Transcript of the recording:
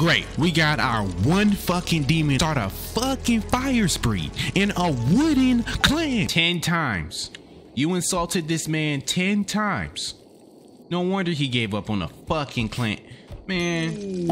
Great, we got our one fucking demon start a fucking fire spree in a wooden clan 10 times. You insulted this man 10 times. No wonder he gave up on a fucking clan. Man.